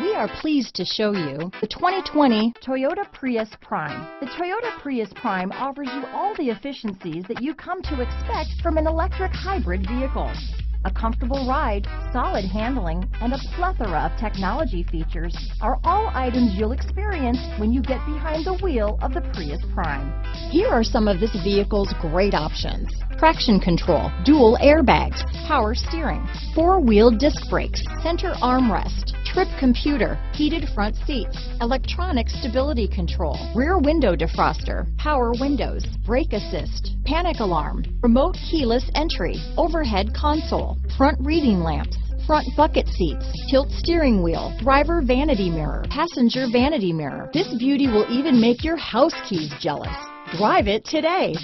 We are pleased to show you the 2020 Toyota Prius Prime. The Toyota Prius Prime offers you all the efficiencies that you come to expect from an electric hybrid vehicle. A comfortable ride, solid handling, and a plethora of technology features are all items you'll experience when you get behind the wheel of the Prius Prime. Here are some of this vehicle's great options. Traction control, dual airbags, power steering, four-wheel disc brakes, center armrest, trip computer, heated front seats, electronic stability control, rear window defroster, power windows, brake assist, panic alarm, remote keyless entry, overhead console, front reading lamps, front bucket seats, tilt steering wheel, driver vanity mirror, passenger vanity mirror. This beauty will even make your house keys jealous. Drive it today.